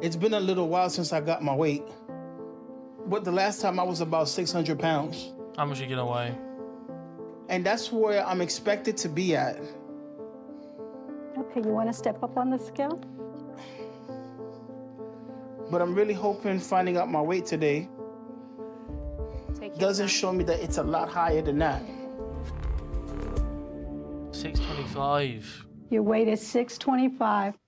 It's been a little while since I got my weight. But the last time I was about 600 pounds. How much you get away? And that's where I'm expected to be at. Okay, you want to step up on the scale? But I'm really hoping finding out my weight today doesn't show me that it's a lot higher than that. 625. Your weight is 625.